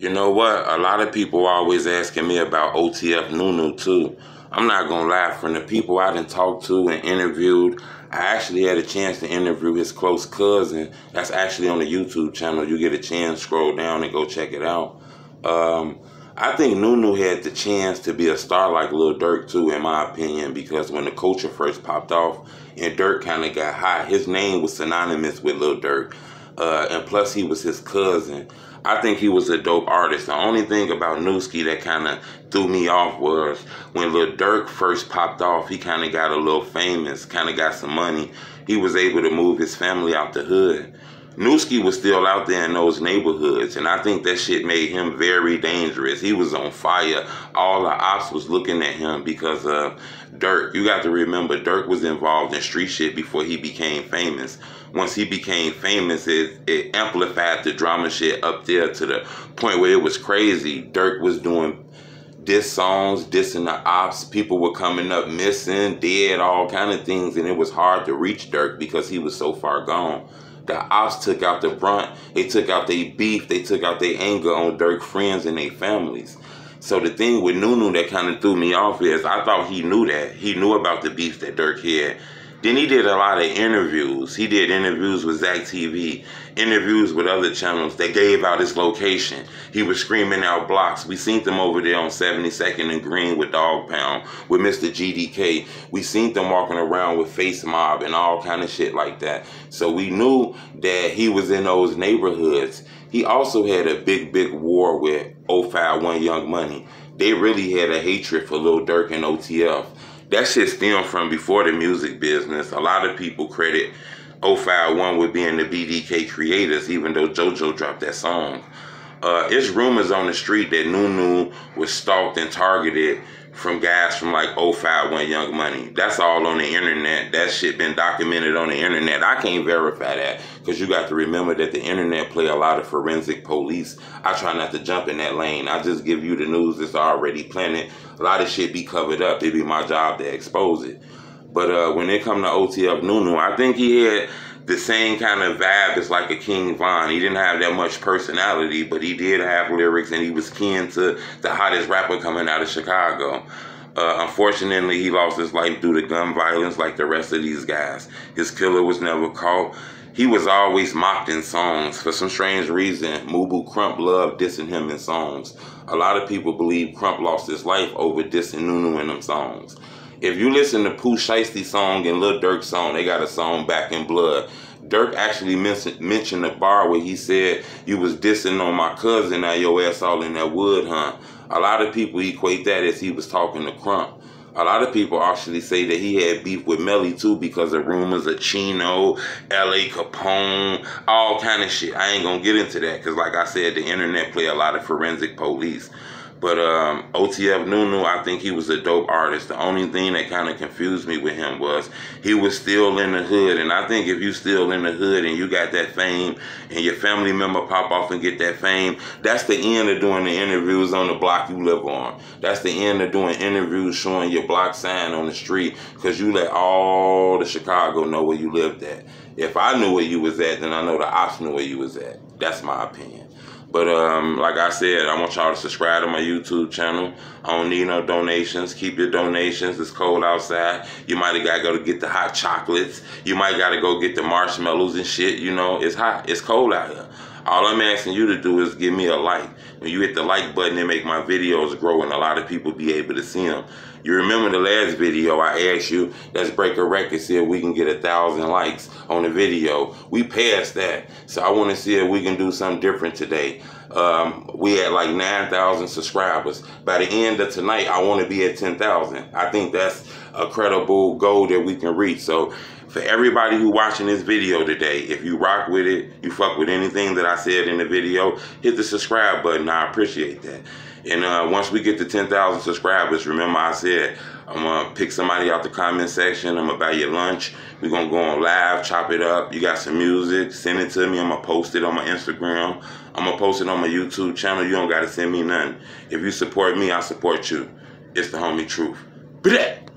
You know what? A lot of people always asking me about OTF Nunu too. I'm not gonna lie, from the people I done talked to and interviewed, I actually had a chance to interview his close cousin. That's actually on the YouTube channel. You get a chance, scroll down and go check it out. Um, I think Nunu had the chance to be a star like Lil Durk too, in my opinion, because when the culture first popped off and Durk kind of got hot, his name was synonymous with Lil Durk. Uh, and plus he was his cousin. I think he was a dope artist. The only thing about Newski that kind of threw me off was when Lil Durk first popped off, he kind of got a little famous, kind of got some money. He was able to move his family out the hood. Newski was still out there in those neighborhoods, and I think that shit made him very dangerous. He was on fire. All the ops was looking at him because of Durk. You got to remember, Durk was involved in street shit before he became famous. Once he became famous, it, it amplified the drama shit up there to the point where it was crazy. Durk was doing diss songs, dissing the ops. People were coming up missing, dead, all kind of things, and it was hard to reach Durk because he was so far gone. The ops took out the brunt. They took out their beef. They took out their anger on Durk friends and their families. So the thing with Nunu that kind of threw me off is I thought he knew that. He knew about the beef that Durk had. Then he did a lot of interviews. He did interviews with Zack TV, interviews with other channels that gave out his location. He was screaming out blocks. We seen them over there on 72nd and Green with Dog Pound, with Mr. GDK. We seen them walking around with Face Mob and all kind of shit like that. So we knew that he was in those neighborhoods. He also had a big, big war with 051 Young Money. They really had a hatred for Lil Durk and OTF that shit stemmed from before the music business. A lot of people credit 051 with being the BDK creators, even though JoJo dropped that song. Uh, it's rumors on the street that Nunu was stalked and targeted from guys from like 051 Young Money. That's all on the internet. That shit been documented on the internet. I can't verify that because you got to remember that the internet play a lot of forensic police. I try not to jump in that lane. I just give you the news that's already planted. A lot of shit be covered up. It be my job to expose it. But uh, when it come to OTF Nunu, I think he had the same kind of vibe as like a King Von. He didn't have that much personality, but he did have lyrics and he was kin to the hottest rapper coming out of Chicago. Uh, unfortunately, he lost his life due to gun violence like the rest of these guys. His killer was never caught. He was always mocked in songs. For some strange reason, Mubu Crump loved dissing him in songs. A lot of people believe Crump lost his life over dissing Nunu in them songs. If you listen to Pooh Shiesty song and Lil Durk song, they got a song Back in Blood. Durk actually mentioned the bar where he said you was dissing on my cousin, now your ass all in that wood, huh? A lot of people equate that as he was talking to Crump. A lot of people actually say that he had beef with Melly too because of rumors of Chino, L.A. Capone, all kind of shit. I ain't gonna get into that because, like I said, the internet play a lot of forensic police. But um, OTF Nunu, I think he was a dope artist. The only thing that kind of confused me with him was he was still in the hood. And I think if you still in the hood and you got that fame and your family member pop off and get that fame, that's the end of doing the interviews on the block you live on. That's the end of doing interviews showing your block sign on the street because you let all the Chicago know where you lived at. If I knew where you was at, then I know the ops knew where you was at. That's my opinion. But um, like I said, I want y'all to subscribe to my YouTube channel. I don't need no donations. Keep your donations. It's cold outside. You might have got to go to get the hot chocolates. You might got to go get the marshmallows and shit. You know, it's hot. It's cold out here. All I'm asking you to do is give me a like. When you hit the like button, it make my videos grow and a lot of people be able to see them. You remember the last video I asked you, let's break a record, see if we can get a thousand likes on the video. We passed that. So I want to see if we can do something different today. Um, we had like 9,000 subscribers. By the end of tonight, I want to be at 10,000. I think that's a credible goal that we can reach. So for everybody who watching this video today, if you rock with it, you fuck with anything that I said in the video, hit the subscribe button. I appreciate that. And uh, once we get to 10,000 subscribers, remember I said I'm gonna pick somebody out the comment section. I'm gonna buy you lunch. We're gonna go on live, chop it up. You got some music, send it to me. I'm gonna post it on my Instagram. I'm gonna post it on my YouTube channel. You don't gotta send me nothing. If you support me, I support you. It's the homie truth. Bleh.